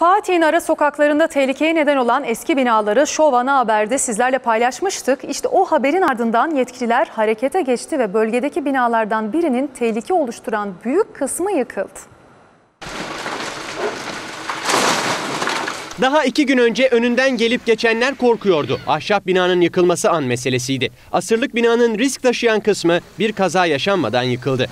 Fatih'in ara sokaklarında tehlikeye neden olan eski binaları Şov Ana Haber'de sizlerle paylaşmıştık. İşte o haberin ardından yetkililer harekete geçti ve bölgedeki binalardan birinin tehlike oluşturan büyük kısmı yıkıldı. Daha iki gün önce önünden gelip geçenler korkuyordu. Ahşap binanın yıkılması an meselesiydi. Asırlık binanın risk taşıyan kısmı bir kaza yaşanmadan yıkıldı.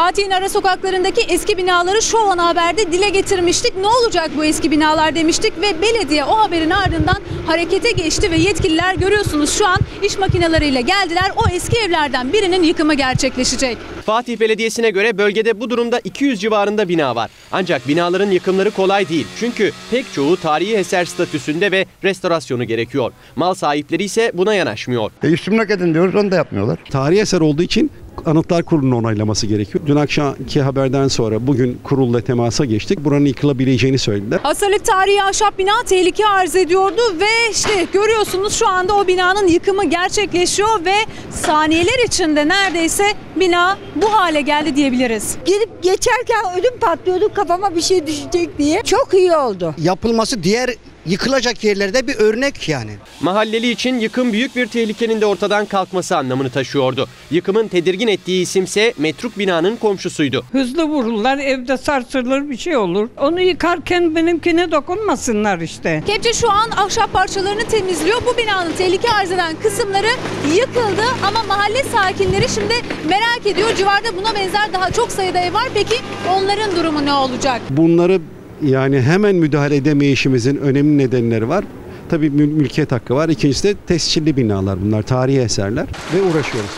Fatih'in ara sokaklarındaki eski binaları Şov Ana Haber'de dile getirmiştik. Ne olacak bu eski binalar demiştik ve belediye o haberin ardından harekete geçti ve yetkililer görüyorsunuz şu an iş makineleriyle geldiler. O eski evlerden birinin yıkımı gerçekleşecek. Fatih Belediyesi'ne göre bölgede bu durumda 200 civarında bina var. Ancak binaların yıkımları kolay değil. Çünkü pek çoğu tarihi eser statüsünde ve restorasyonu gerekiyor. Mal sahipleri ise buna yanaşmıyor. E üstümlük edin diyoruz onu da yapmıyorlar. Tarihi eser olduğu için Anıtlar Kurulu'nun onaylaması gerekiyor. Dün akşamki haberden sonra bugün kurulla temasa geçtik. Buranın yıkılabileceğini söylediler. Asırlık tarihi ahşap bina tehlike arz ediyordu ve işte görüyorsunuz şu anda o binanın yıkımı gerçekleşiyor ve saniyeler içinde neredeyse bina bu hale geldi diyebiliriz. Gelip geçerken ödüm patlıyordu kafama bir şey düşecek diye. Çok iyi oldu. yapılması diğer yıkılacak yerlerde bir örnek yani. Mahalleli için yıkım büyük bir tehlikenin de ortadan kalkması anlamını taşıyordu. Yıkımın tedirgin ettiği isimse metruk binanın komşusuydu. Hızlı vururlar, evde sarsılır bir şey olur. Onu yıkarken benimkine dokunmasınlar işte. Kepçe şu an ahşap parçalarını temizliyor. Bu binanın tehlike arz eden kısımları yıkıldı ama mahalle sakinleri şimdi merak ediyor. Civarda buna benzer daha çok sayıda ev var. Peki onların durumu ne olacak? Bunları yani hemen müdahale edemeyişimizin önemli nedenleri var. Tabii mül- mülkiyet hakkı var. İkincisi de tescilli binalar bunlar, tarihi eserler ve uğraşıyoruz.